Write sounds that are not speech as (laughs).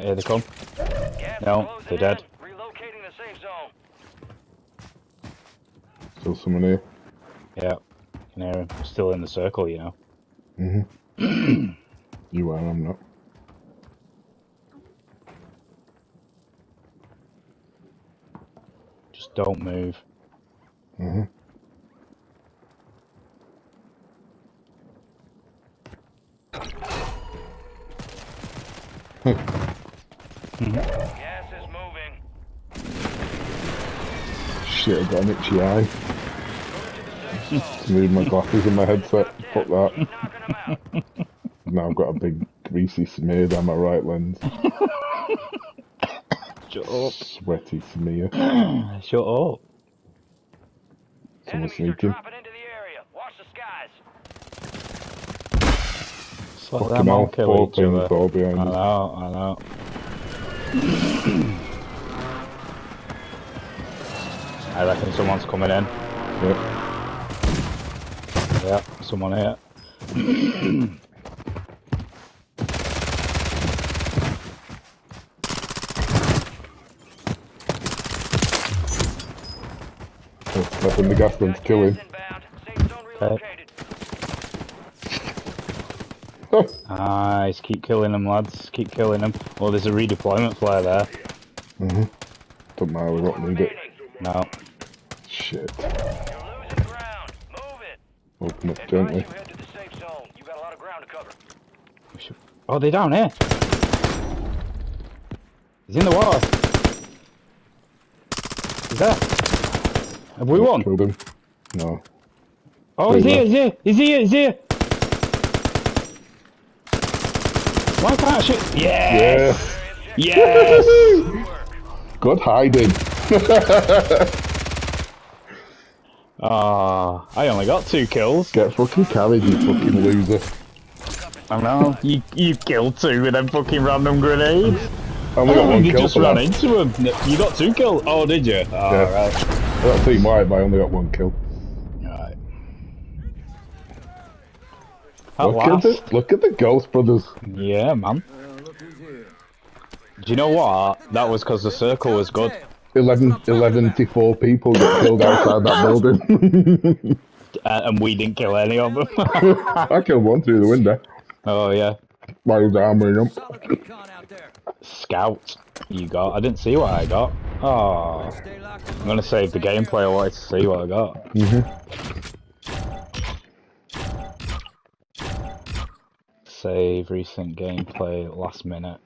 Here they come. Gas No, they're dead. in. Relocating the safe zone. Still someone here. Yeah, can hear him. Still in the circle, you know. Mm-hmm. (clears throat) you are, I'm not. Just don't move. Gas is moving. Shit, I've got an itchy eye. Go to the safe Just moved my glasses and my headset. Fuck that. Keep knocking them out. Now I've got a big greasy smear down my right lens. Shut up. Sweaty smear. (clears throat) Shut up. Someone Enemies are sneaking. dropping into the area. Watch the skies. Just let Fucking them all kill four each other. I know, I know. I reckon someone's coming in. Yep. Yeah, someone here. Oh, That's when the gas gun's Got killing. gas inbound. Safe zone. Nice, keep killing them, lads. Keep killing them. Oh, there's a redeployment flare there. mm-hmm. Don't matter, we don't need it. Remaining. No. Shit. You're losing ground. Move it. Open up Advise gently. you head to the safe zone. You got a lot of ground to cover. We should... Oh, they're down here. He's in the water. He's there. Have we won? Killed him. No. Oh, he's here, he's here, he's here, he's here. Why can't I shoot? Yes! Yeah. Yes! Good hiding. (laughs) Ah, I only got two kills. Get fucking carried, you fucking loser. I know. You you killed two with them fucking random grenades. I only got Oh, one you kill just ran that. into him. You got two kills. Oh, did you? Oh, Yeah. right. I got team wide, but I only got one kill. At Look at, last. the, look at the Ghost Brothers. Yeah, man. Do you know what? That was because the circle was good. 11, 11 to 4 people got killed outside that building. (laughs) Uh, and we didn't kill any of them. I killed one through the window oh, yeah. while he was armoring up. Solid recon out there. Scout, you got. I didn't see what I got. Oh. I'm gonna save the gameplay. I wanted to see what I got. hmm Save recent gameplay last minute.